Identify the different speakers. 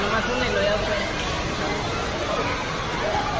Speaker 1: no me lo